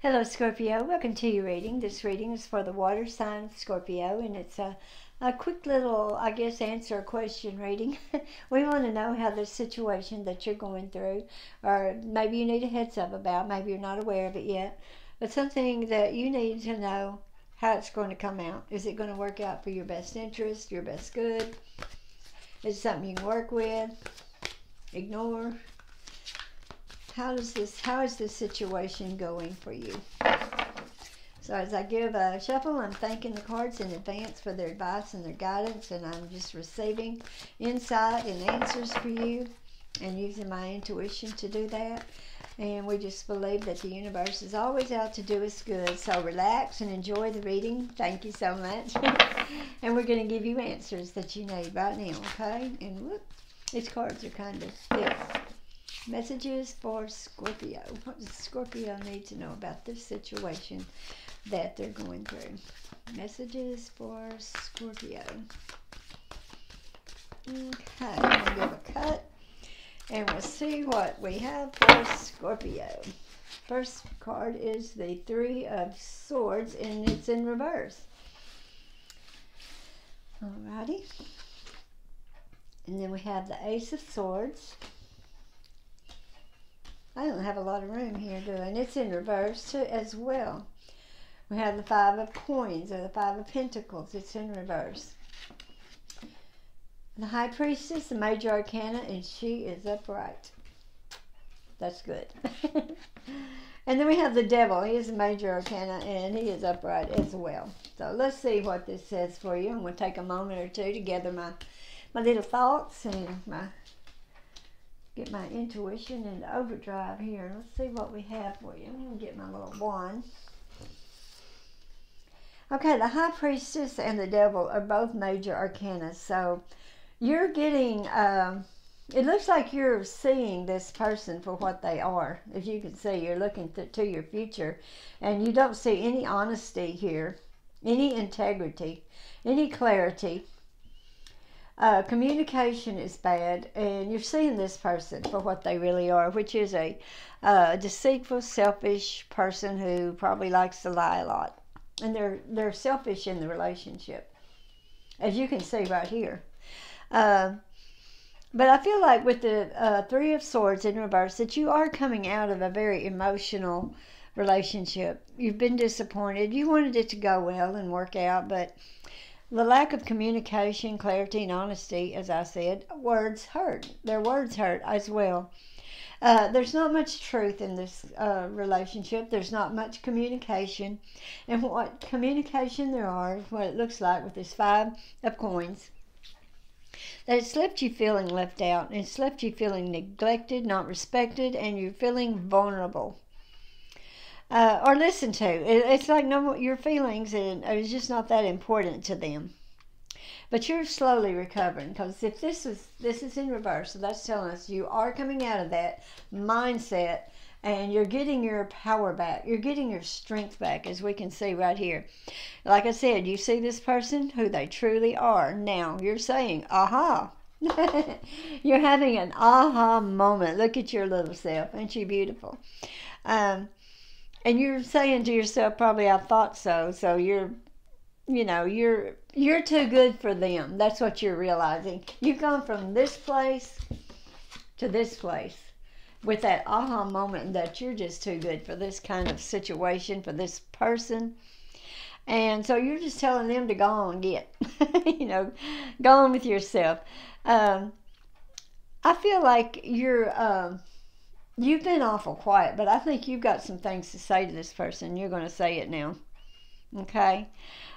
Hello, Scorpio. Welcome to your reading. This reading is for the water sign of Scorpio, and it's a, a quick little, I guess, answer question reading. we want to know how the situation that you're going through, or maybe you need a heads up about, maybe you're not aware of it yet, but something that you need to know how it's going to come out. Is it going to work out for your best interest, your best good? Is it something you can work with, ignore? How does this how is this situation going for you? So as i give a shuffle i'm thanking the cards in advance for their advice and their guidance and i'm just receiving insight and answers for you and using my intuition to do that. And we just believe that the universe is always out to do us good. So relax and enjoy the reading. Thank you so much. And we're going to give you answers that you need right now okay? And whoop these cards are kind of thick Messages for Scorpio. What does Scorpio need to know about this situation that they're going through? Messages for Scorpio. Okay, I'm going to give a cut and we'll see what we have for Scorpio. First card is the Three of Swords and it's in reverse. Alrighty. And then we have the Ace of Swords. I don't have a lot of room here, do I? And it's in reverse too, as well. We have the Five of Coins or the Five of Pentacles. It's in reverse. The High Priestess, the Major Arcana, and she is upright. That's good. and then we have the Devil. He is a Major Arcana, and he is upright as well. So let's see what this says for you. I'm going to take a moment or two to gather my, my little thoughts and my get my intuition in overdrive here. Let's see what we have for you. I'm going to get my little wand. Okay, the High Priestess and the Devil are both major arcana. So you're getting, um, it looks like you're seeing this person for what they are. If you can see, you're looking to your future. And you don't see any honesty here, any integrity, any clarity uh, communication is bad, and you're seeing this person for what they really are, which is a uh, deceitful, selfish person who probably likes to lie a lot, and they're they're selfish in the relationship, as you can see right here. Uh, but I feel like with the uh, Three of Swords in reverse, that you are coming out of a very emotional relationship. You've been disappointed. You wanted it to go well and work out, but the lack of communication, clarity, and honesty, as I said, words hurt. Their words hurt as well. Uh, there's not much truth in this uh, relationship. There's not much communication. And what communication there are, what it looks like with this five of coins, that it's left you feeling left out. It's left you feeling neglected, not respected, and you're feeling vulnerable uh, or listen to. It, it's like no your feelings and it's just not that important to them. But you're slowly recovering because if this is this is in reverse, so that's telling us you are coming out of that mindset and you're getting your power back. You're getting your strength back, as we can see right here. Like I said, you see this person who they truly are. Now you're saying, aha. you're having an aha moment. Look at your little self. Ain't she beautiful? Um, and you're saying to yourself probably i thought so. So you're you know you're you're too good for them. That's what you're realizing. You've gone from this place to this place with that aha moment that you're just too good for this kind of situation for this person. And so you're just telling them to go on get you know go on with yourself. Um, i feel like you're um, You've been awful quiet, but I think you've got some things to say to this person. You're going to say it now. Okay?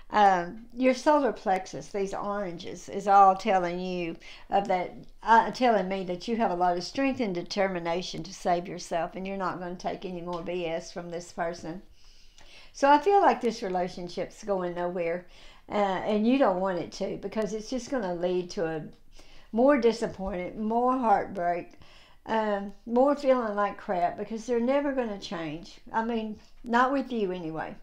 Um, your solar plexus, these oranges, is all telling you of that, uh, telling me that you have a lot of strength and determination to save yourself, and you're not going to take any more BS from this person. So I feel like this relationship's going nowhere, uh, and you don't want it to because it's just going to lead to a more disappointment, more heartbreak, um, more feeling like crap because they're never going to change. I mean, not with you anyway.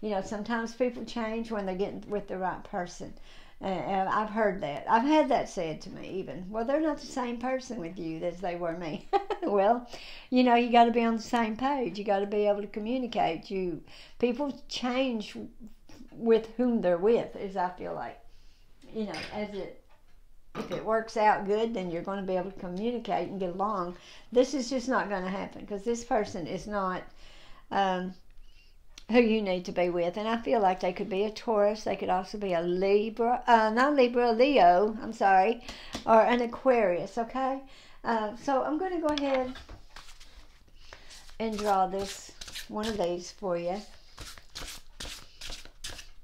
You know, sometimes people change when they get with the right person. And I've heard that. I've had that said to me even. Well, they're not the same person with you as they were me. well, you know, you got to be on the same page. You got to be able to communicate. You people change with whom they're with, as I feel like. You know, as it if it works out good, then you're going to be able to communicate and get along. This is just not going to happen because this person is not um, who you need to be with. And I feel like they could be a Taurus. They could also be a Libra, uh, not Libra, Leo, I'm sorry, or an Aquarius, okay? Uh, so I'm going to go ahead and draw this, one of these for you.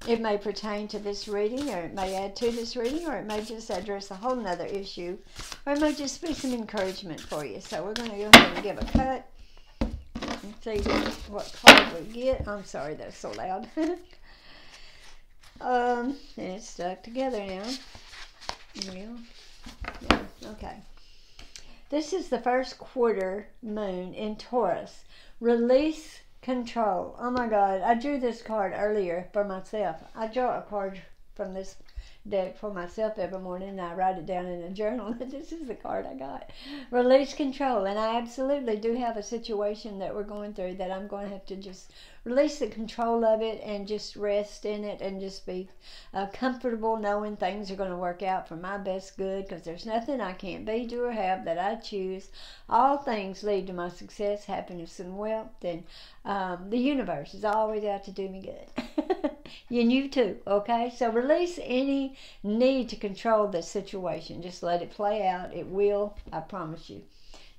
It may pertain to this reading, or it may add to this reading, or it may just address a whole nother issue, or it may just be some encouragement for you. So we're going to go ahead and give a cut and see what card we get. I'm sorry, that's so loud. um, and it's stuck together now. Yeah. yeah. Okay. This is the first quarter moon in Taurus. Release control. Oh my God. I drew this card earlier for myself. I draw a card from this deck for myself every morning and I write it down in a journal. this is the card I got. Release control. And I absolutely do have a situation that we're going through that I'm going to have to just release the control of it and just rest in it and just be uh, comfortable knowing things are going to work out for my best good because there's nothing I can't be, do, or have that I choose. All things lead to my success, happiness, and wealth. And um, the universe is always out to do me good. and you too, okay? So release any need to control the situation. Just let it play out. It will, I promise you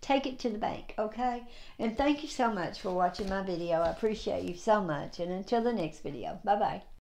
take it to the bank, okay? And thank you so much for watching my video. I appreciate you so much. And until the next video, bye-bye.